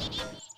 podcasts.